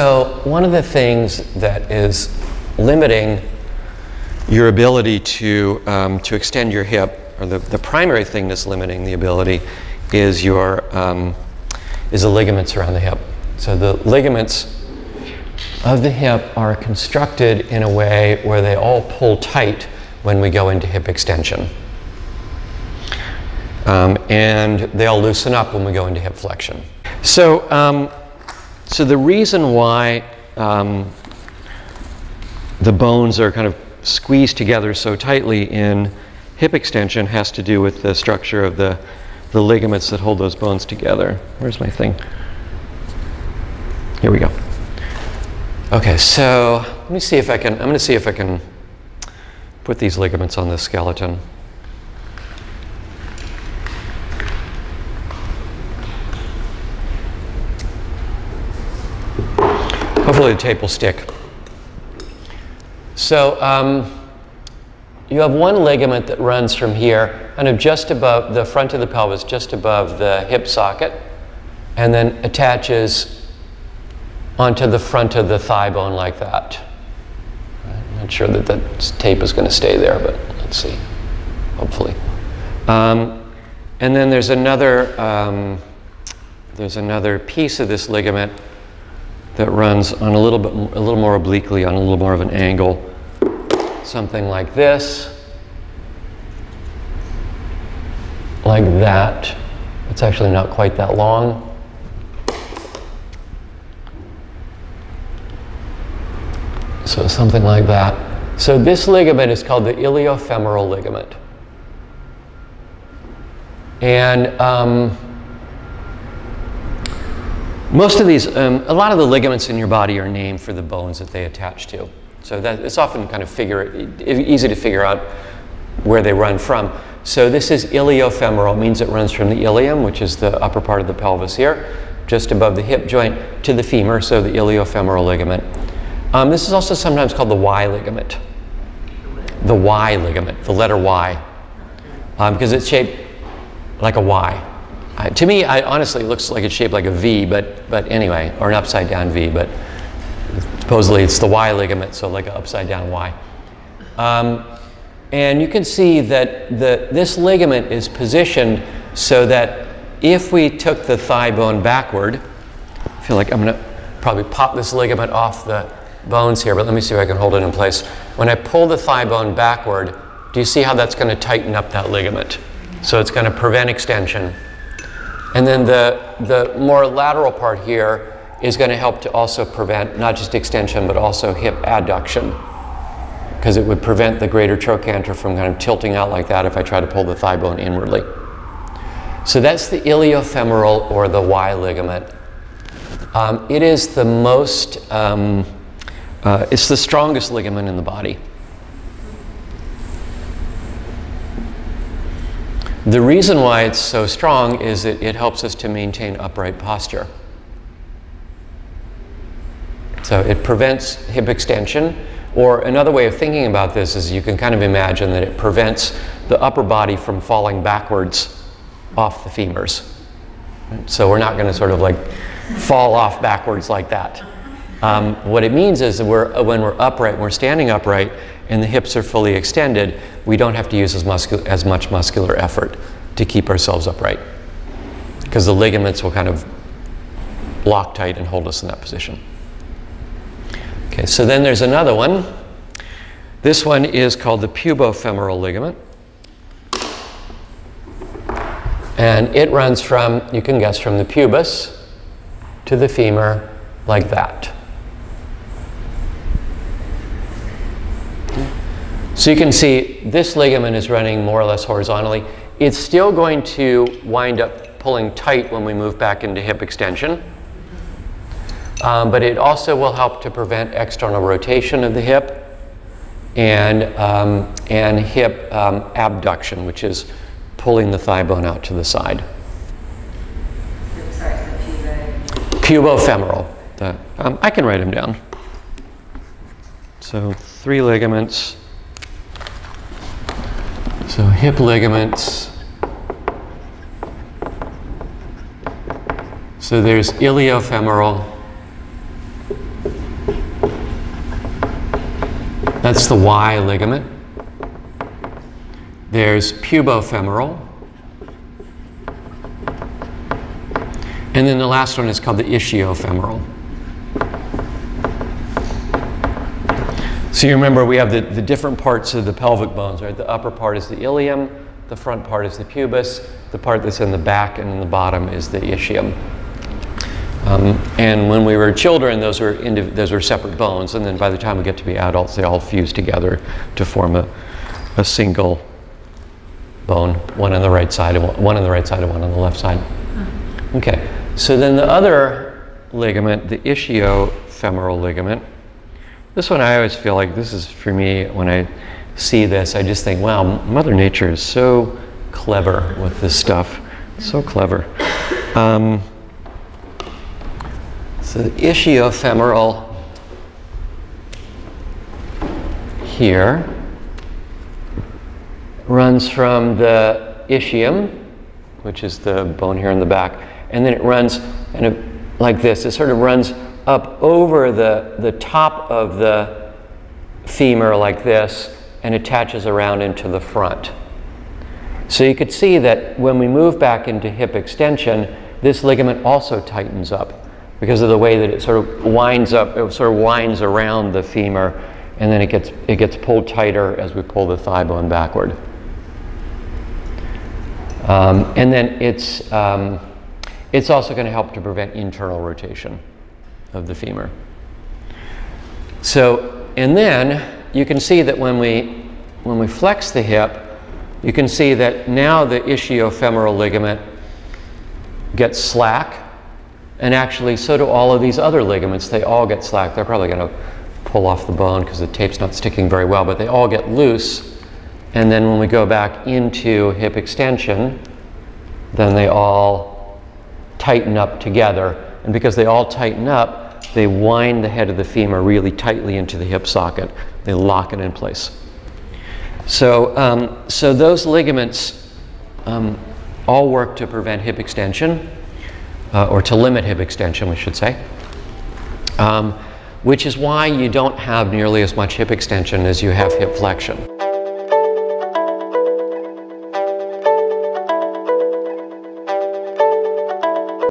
So one of the things that is limiting your ability to, um, to extend your hip, or the, the primary thing that's limiting the ability, is your um, is the ligaments around the hip. So the ligaments of the hip are constructed in a way where they all pull tight when we go into hip extension. Um, and they all loosen up when we go into hip flexion. So, um, so the reason why um, the bones are kind of squeezed together so tightly in hip extension has to do with the structure of the, the ligaments that hold those bones together. Where's my thing? Here we go. Okay, so let me see if I can, I'm going to see if I can put these ligaments on the skeleton. Hopefully the tape will stick. So um, you have one ligament that runs from here, kind of just above the front of the pelvis, just above the hip socket, and then attaches onto the front of the thigh bone like that. I'm not sure that that tape is going to stay there, but let's see, hopefully. Um, and then there's another, um, there's another piece of this ligament that runs on a little bit, a little more obliquely, on a little more of an angle, something like this, like that. It's actually not quite that long. So something like that. So this ligament is called the iliofemoral ligament. And um, most of these, um, a lot of the ligaments in your body are named for the bones that they attach to. So that it's often kind of figure, easy to figure out where they run from. So this is iliofemoral, means it runs from the ilium, which is the upper part of the pelvis here, just above the hip joint, to the femur, so the iliofemoral ligament. Um, this is also sometimes called the Y ligament. The Y ligament, the letter Y, um, because it's shaped like a Y. Uh, to me, I, honestly, it looks like it's shaped like a V, but, but anyway, or an upside down V, but supposedly it's the Y ligament, so like an upside down Y. Um, and you can see that the, this ligament is positioned so that if we took the thigh bone backward, I feel like I'm going to probably pop this ligament off the bones here, but let me see if I can hold it in place. When I pull the thigh bone backward, do you see how that's going to tighten up that ligament? So it's going to prevent extension. And then the, the more lateral part here is going to help to also prevent not just extension, but also hip adduction. Because it would prevent the greater trochanter from kind of tilting out like that if I try to pull the thigh bone inwardly. So that's the iliofemoral or the Y ligament. Um, it is the most, um, uh, it's the strongest ligament in the body. The reason why it's so strong is that it helps us to maintain upright posture. So it prevents hip extension, or another way of thinking about this is you can kind of imagine that it prevents the upper body from falling backwards off the femurs. So we're not going to sort of like fall off backwards like that. Um, what it means is that we're, when we're upright, when we're standing upright, and the hips are fully extended, we don't have to use as, as much muscular effort to keep ourselves upright because the ligaments will kind of lock tight and hold us in that position. Okay, so then there's another one. This one is called the pubofemoral ligament. And it runs from, you can guess, from the pubis to the femur like that. So you can see this ligament is running more or less horizontally. It's still going to wind up pulling tight when we move back into hip extension. Um, but it also will help to prevent external rotation of the hip and, um, and hip um, abduction, which is pulling the thigh bone out to the side. Pubofemoral. The, um, I can write them down. So three ligaments. So hip ligaments. So there's iliofemoral. That's the Y ligament. There's pubofemoral. And then the last one is called the ischiofemoral. So you remember we have the, the different parts of the pelvic bones, right? The upper part is the ilium, the front part is the pubis, the part that's in the back and in the bottom is the ischium. Um, and when we were children, those were, those were separate bones, and then by the time we get to be adults, they all fuse together to form a, a single bone, one on the right side, and one on the right side and one on the left side. Okay, so then the other ligament, the ischiofemoral ligament, this one I always feel like this is for me when I see this, I just think, wow, Mother Nature is so clever with this stuff. So clever. Um, so the ischiofemoral here runs from the ischium, which is the bone here in the back, and then it runs and like this. It sort of runs up over the, the top of the femur like this and attaches around into the front. So you could see that when we move back into hip extension, this ligament also tightens up because of the way that it sort of winds up, it sort of winds around the femur, and then it gets, it gets pulled tighter as we pull the thigh bone backward. Um, and then it's, um, it's also going to help to prevent internal rotation of the femur. So, and then you can see that when we, when we flex the hip, you can see that now the ischiofemoral ligament gets slack, and actually so do all of these other ligaments. They all get slack. They're probably going to pull off the bone because the tape's not sticking very well, but they all get loose. And then when we go back into hip extension, then they all tighten up together and because they all tighten up, they wind the head of the femur really tightly into the hip socket. They lock it in place. So, um, so those ligaments um, all work to prevent hip extension, uh, or to limit hip extension, we should say. Um, which is why you don't have nearly as much hip extension as you have hip flexion.